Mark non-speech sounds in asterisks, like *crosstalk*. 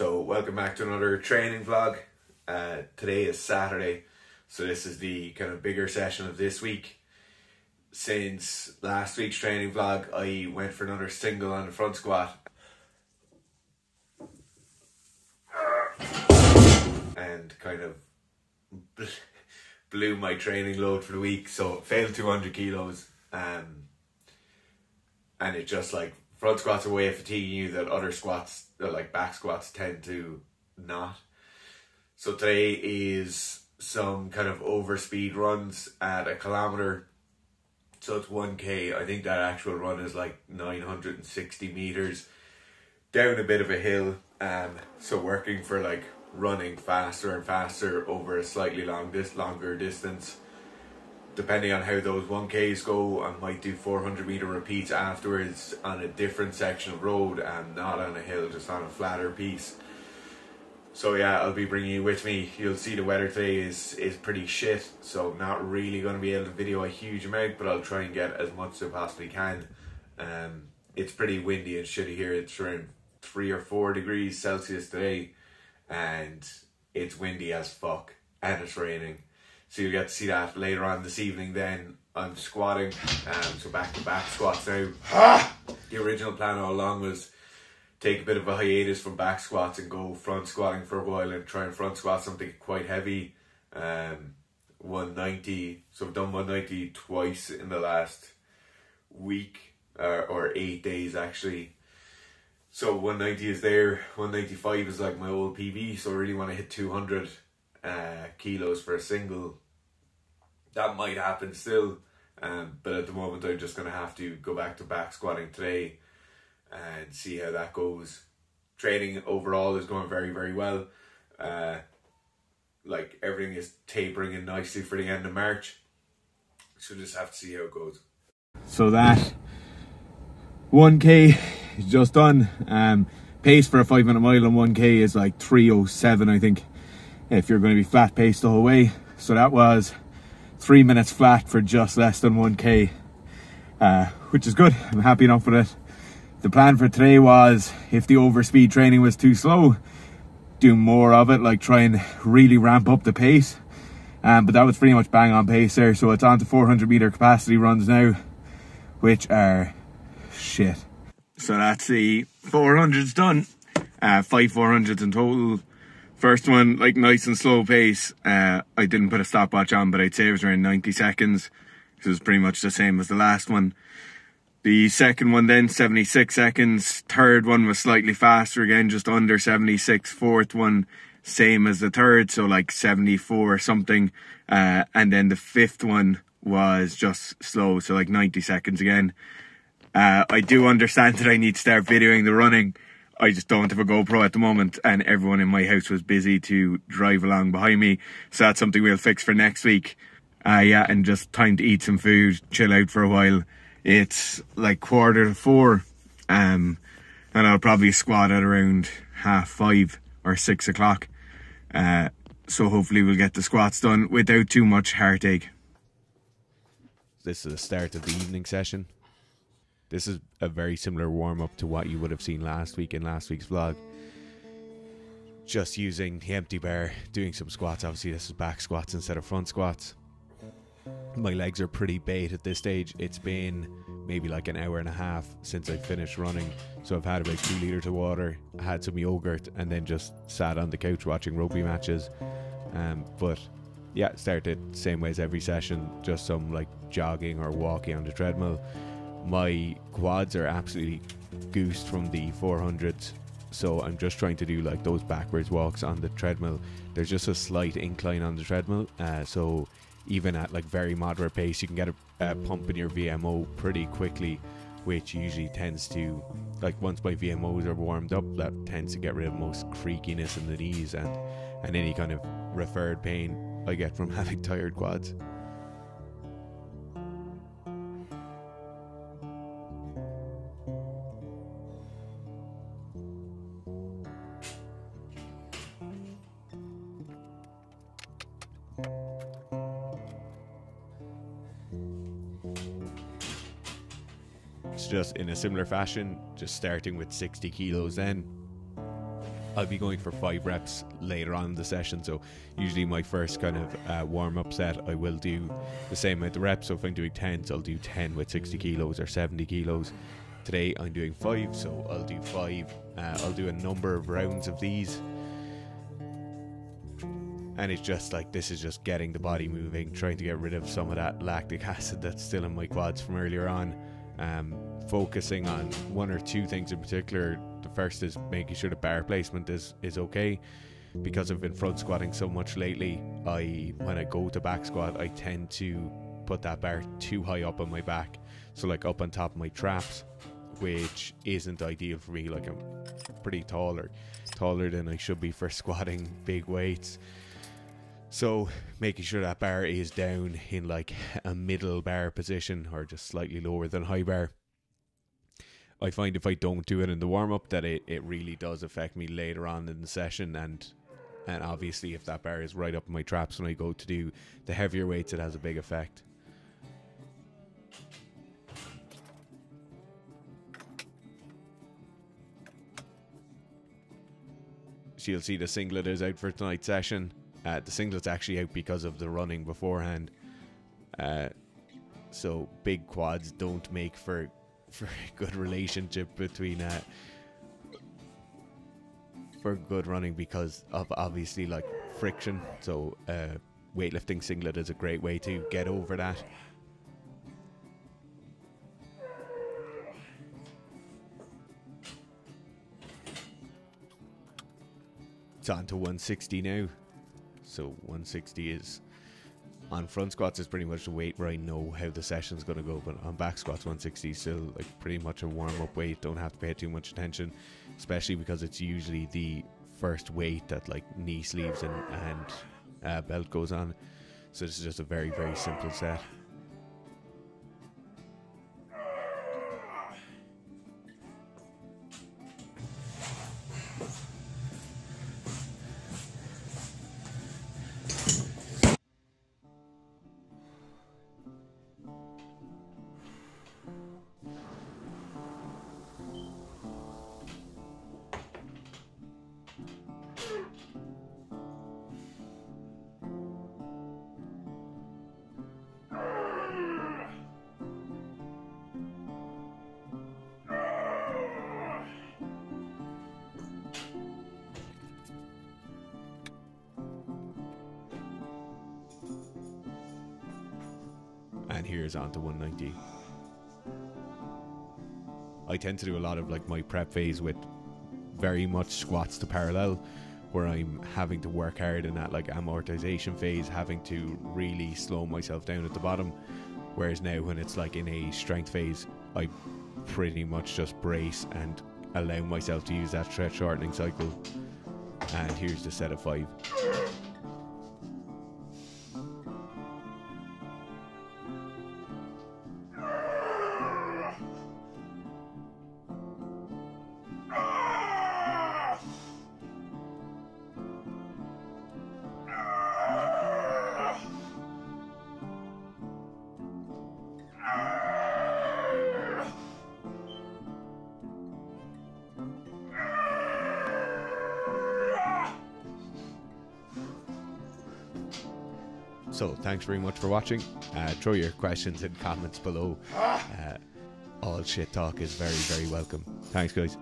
So, welcome back to another training vlog. Uh, today is Saturday, so this is the kind of bigger session of this week. Since last week's training vlog, I went for another single on the front squat. And kind of *laughs* blew my training load for the week, so failed 200 kilos. Um, and it just like front squats are a way of fatiguing you that other squats, like back squats, tend to not. So today is some kind of over speed runs at a kilometer. So it's 1k. I think that actual run is like 960 meters down a bit of a hill. Um, so working for like running faster and faster over a slightly long this longer distance depending on how those 1Ks go, I might do 400 meter repeats afterwards on a different section of road and not on a hill, just on a flatter piece. So yeah, I'll be bringing you with me. You'll see the weather today is is pretty shit, so not really going to be able to video a huge amount, but I'll try and get as much as I possibly can. Um, it's pretty windy and shitty here. It's around three or four degrees Celsius today, and it's windy as fuck, and it's raining. So you'll get to see that later on this evening. Then I'm squatting, um, so back to back squats now. the original plan all along was take a bit of a hiatus from back squats and go front squatting for a while and try and front squat something quite heavy. Um, 190. So I've done 190 twice in the last week uh, or eight days actually. So 190 is there. 195 is like my old PB. So I really want to hit 200 uh, kilos for a single. That might happen still, um, but at the moment I'm just gonna have to go back to back squatting today and see how that goes. Training overall is going very very well. Uh, like everything is tapering in nicely for the end of March. So just have to see how it goes. So that 1k is just done. Um, pace for a five minute mile on 1k is like 307 I think if you're going to be flat paced the whole way. So that was three minutes flat for just less than 1k, uh, which is good. I'm happy enough with it. The plan for today was if the overspeed training was too slow, do more of it, like try and really ramp up the pace. Um, but that was pretty much bang on pace there. So it's on to 400 meter capacity runs now, which are shit. So that's the 400s done. Uh, five 400s in total First one, like nice and slow pace. Uh, I didn't put a stopwatch on, but I'd say it was around 90 seconds. It was pretty much the same as the last one. The second one then, 76 seconds. Third one was slightly faster again, just under 76. Fourth one, same as the third, so like 74 or something. Uh, and then the fifth one was just slow, so like 90 seconds again. Uh, I do understand that I need to start videoing the running I just don't have a GoPro at the moment, and everyone in my house was busy to drive along behind me. So that's something we'll fix for next week. Uh, yeah, and just time to eat some food, chill out for a while. It's like quarter to four, um, and I'll probably squat at around half five or six o'clock. Uh, so hopefully we'll get the squats done without too much heartache. This is the start of the evening session. This is a very similar warm up to what you would have seen last week in last week's vlog. Just using the empty bar, doing some squats. Obviously, this is back squats instead of front squats. My legs are pretty bait at this stage. It's been maybe like an hour and a half since I finished running. So I've had about two litres of water, I had some yogurt, and then just sat on the couch watching rugby matches. Um, but yeah, started same way as every session, just some like jogging or walking on the treadmill my quads are absolutely goosed from the 400s so I'm just trying to do like those backwards walks on the treadmill. There's just a slight incline on the treadmill uh, so even at like very moderate pace you can get a, a pump in your VMO pretty quickly which usually tends to like once my VMOs are warmed up that tends to get rid of most creakiness in the knees and and any kind of referred pain I get from *laughs* having tired quads just in a similar fashion, just starting with 60 kilos then. I'll be going for five reps later on in the session. So usually my first kind of uh, warm up set, I will do the same amount of reps. So if I'm doing tens, I'll do ten with sixty kilos or seventy kilos. Today I'm doing five, so I'll do five. Uh, I'll do a number of rounds of these. And it's just like this is just getting the body moving, trying to get rid of some of that lactic acid that's still in my quads from earlier on. Um, focusing on one or two things in particular. The first is making sure the bar placement is is okay. Because I've been front squatting so much lately, I when I go to back squat, I tend to put that bar too high up on my back, so like up on top of my traps, which isn't ideal for me. Like I'm pretty taller, taller than I should be for *laughs* squatting big weights. So making sure that bar is down in like a middle bar position or just slightly lower than high bar I find if I don't do it in the warm up that it, it really does affect me later on in the session and and obviously if that bar is right up in my traps when I go to do the heavier weights it has a big effect. So you'll see the singlet is out for tonight's session. Uh, the singlet's actually out because of the running beforehand. Uh, so big quads don't make for *laughs* for a good relationship between uh, for good running because of obviously like friction. So uh, weightlifting singlet is a great way to get over that. It's on to 160 now. So 160 is on front squats is pretty much the weight where I know how the session's to go. But on back squats, 160 is still like pretty much a warm up weight. Don't have to pay too much attention, especially because it's usually the first weight that like knee sleeves and and uh, belt goes on. So this is just a very very simple set. And here's on to 190. I tend to do a lot of like my prep phase with very much squats to parallel, where I'm having to work hard in that like amortization phase, having to really slow myself down at the bottom. Whereas now, when it's like in a strength phase, I pretty much just brace and allow myself to use that stretch shortening cycle. And here's the set of five. So thanks very much for watching. Uh, throw your questions and comments below. Uh, all shit talk is very, very welcome. Thanks, guys.